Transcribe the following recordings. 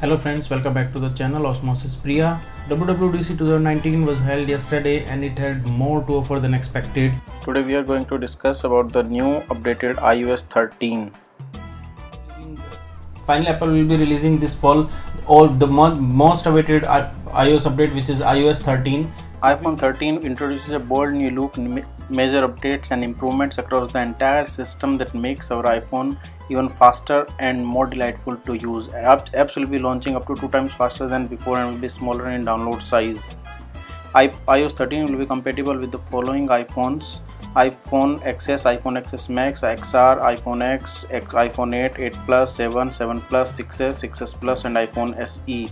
Hello friends, welcome back to the channel Osmosis Priya. WWDC 2019 was held yesterday and it had more to offer than expected. Today we are going to discuss about the new updated iOS 13. Finally, Apple will be releasing this fall all the most awaited iOS update, which is iOS 13. iPhone 13 introduces a bold new look, major updates and improvements across the entire system that makes our iPhone even faster and more delightful to use. Apps, will be launching up to two times faster than before and will be smaller in download size. IOS 13 will be compatible with the following iPhones iPhone XS, iPhone XS Max, XR, iPhone X, X iPhone 8, 8 Plus, 7, 7 Plus, 6S, 6S Plus, and iPhone SE.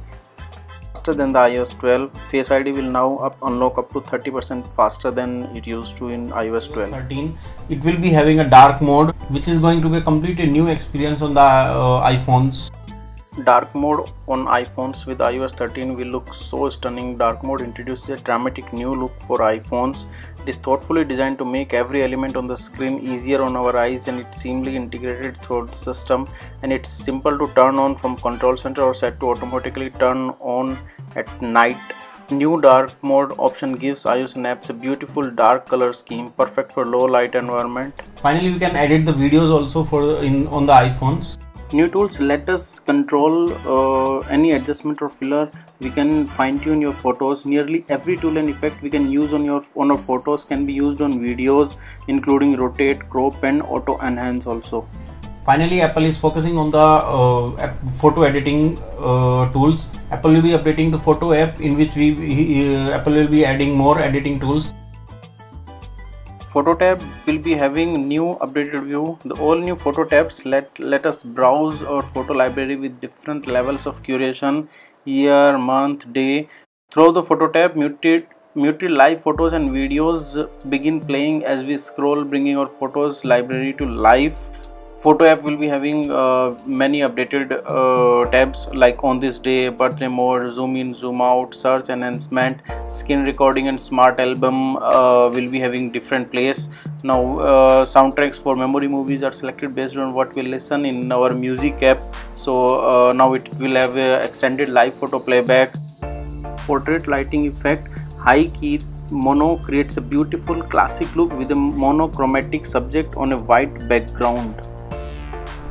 Faster than the iOS 12, Face ID will now up unlock up to 30% faster than it used to in iOS 12. 13. It will be having a dark mode, which is going to be a completely new experience on the uh, iPhones. Dark mode on iPhones with iOS 13 will look so stunning. Dark mode introduces a dramatic new look for iPhones. It is thoughtfully designed to make every element on the screen easier on our eyes and it's seamlessly integrated throughout the system and it's simple to turn on from control center or set to automatically turn on at night. New dark mode option gives iOS and apps a beautiful dark color scheme perfect for low light environment. Finally, we can edit the videos also for in on the iPhones. new tools let us control uh, any adjustment or filler we can fine tune your photos nearly every tool and effect we can use on your on our photos can be used on videos including rotate crop and auto enhance also Finally, Apple is focusing on the uh, photo editing uh, tools. Apple will be updating the photo app in which we uh, Apple will be adding more editing tools. photo tab will be having new updated view the all new photo tabs let let us browse our photo library with different levels of curation year month day through the photo tab muted muted live photos and videos begin playing as we scroll bringing our photos library to life photo app will be having uh, many updated uh, tabs like on this day birthday mode zoom in zoom out search enhancement skin recording and smart album uh, will be having different place now uh, soundtracks for memory movies are selected based on what we listen in our music app. So uh, now it will have extended live photo playback portrait lighting effect high key mono creates a beautiful classic look with a monochromatic subject on a white background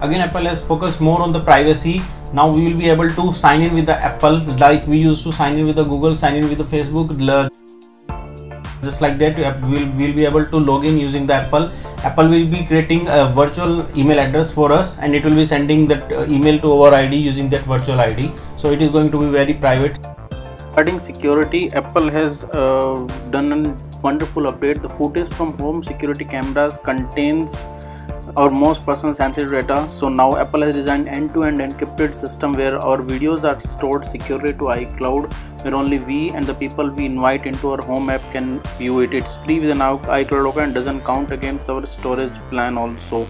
Again, Apple has focused more on the privacy. Now we will be able to sign in with the Apple like we used to sign in with the Google, sign in with the Facebook. Just like that, we'll, we'll be able to log in using the Apple. Apple will be creating a virtual email address for us and it will be sending that uh, email to our ID using that virtual ID. So it is going to be very private. Regarding security, Apple has uh, done a wonderful update. The footage from home security cameras contains our most personal sensitive data. So now Apple has designed end-to-end encrypted system where our videos are stored securely to iCloud, where only we and the people we invite into our home app can view it. It's free with an iCloud account and doesn't count against our storage plan also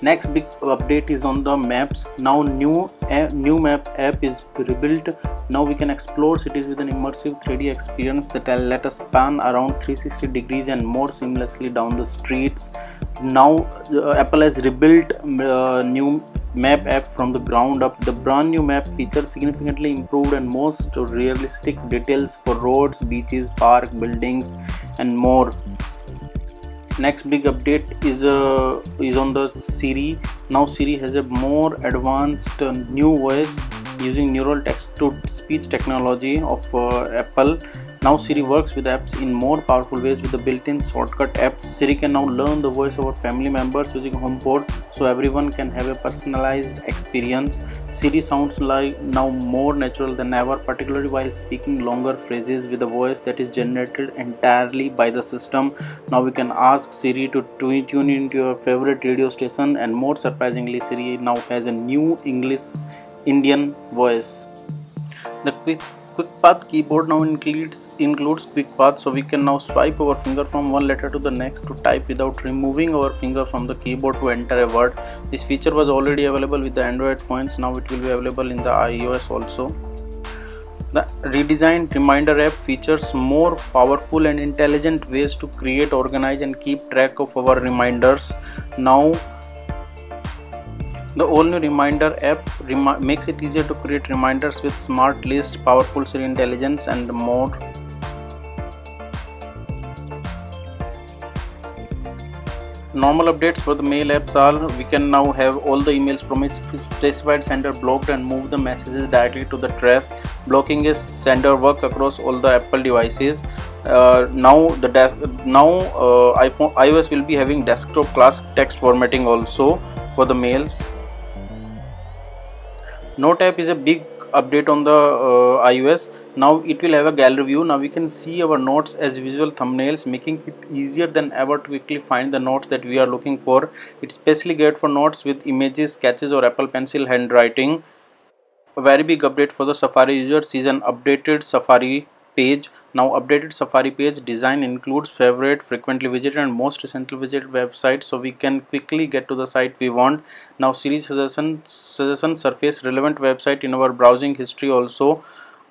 next big update is on the maps now new new map app is rebuilt now we can explore cities with an immersive 3d experience that will let us pan around 360 degrees and more seamlessly down the streets now uh, apple has rebuilt uh, new map app from the ground up. The brand new map features significantly improved and most realistic details for roads beaches park buildings and more. Next big update is uh, is on the siri. Now siri has a more advanced uh, new voice using neural text to speech technology of uh, apple now siri works with apps in more powerful ways with the built-in shortcut apps. Siri can now learn the voice of our family members using homepod so everyone can have a personalized experience. Siri sounds like now more natural than ever particularly while speaking longer phrases with a voice that is generated entirely by the system. Now we can ask siri to tu- tune into your favorite radio station and more surprisingly siri now has a new english indian voice. The quick quick path keyboard now includes includes quick path so we can now swipe our finger from one letter to the next to type without removing our finger from the keyboard to enter a word. This feature was already available with the android phones. Now it will be available in the ios also. The redesigned reminder app features more powerful and intelligent ways to create organize and keep track of our reminders. Now The all new reminder app remi makes it easier to create reminders with smart list, powerful Siri intelligence and more. Normal updates for the mail apps are we can now have all the emails from a specified sender blocked and move the messages directly to the trash. Blocking is sender work across all the Apple devices. Uh, now the now uh, iPhone iOS will be having desktop class text formatting also for the mails note app is a big update on the uh, ios. Now it will have a gallery view. Now we can see our notes as visual thumbnails making it easier than ever to quickly find the notes that we are looking for. It's especially great for notes with images sketches or apple pencil handwriting. A very big update for the safari users is an updated safari page now updated Safari page design includes favorite, frequently visited and most recently visited websites so we can quickly get to the site we want. Now Siri's suggestion, suggestion surface relevant website in our browsing history also.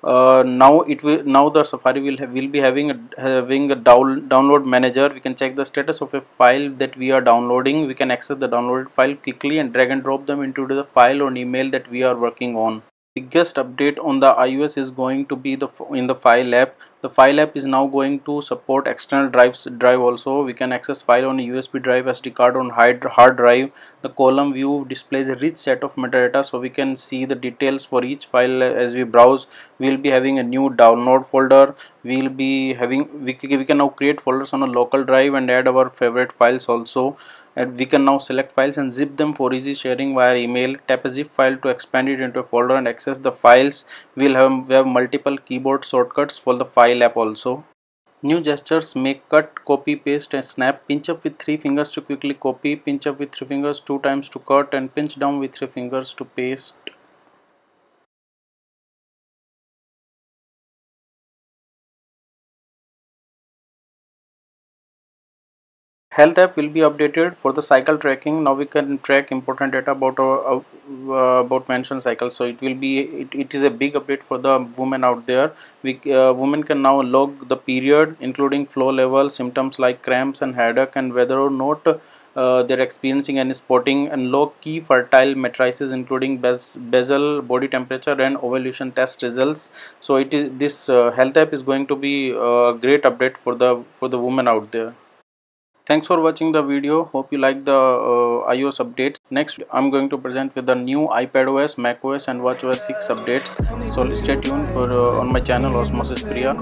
Uh, now it will now the Safari will have, will be having a having a down, download manager. We can check the status of a file that we are downloading. We can access the downloaded file quickly and drag and drop them into the file or email that we are working on biggest update on the iOS is going to be the in the file app. The file app is now going to support external drives drive also. We can access file on a USB drive SD card on hard drive. The column view displays a rich set of metadata so we can see the details for each file as we browse. We'll be having a new download folder. We'll be having we, we can now create folders on a local drive and add our favorite files also and we can now select files and zip them for easy sharing via email. Tap a zip file to expand it into a folder and access the files. We'll have we have multiple keyboard shortcuts for the file app also. New gestures make cut copy paste and snap. Pinch up with three fingers to quickly copy. Pinch up with three fingers two times to cut and pinch down with three fingers to paste health app will be updated for the cycle tracking. Now we can track important data about our uh, about menstrual cycle. So it will be it, it is a big update for the women out there. We uh, women can now log the period including flow level symptoms like cramps and headache and whether or not uh, they're experiencing any spotting and low key fertile matrices including basal body temperature and ovulation test results. So it is this uh, health app is going to be a great update for the for the women out there thanks for watching the video. Hope you like the uh, ios updates. Next i'm going to present with the new ipad os mac os and watchOS 6 updates. So stay tuned for uh, on my channel osmosis priya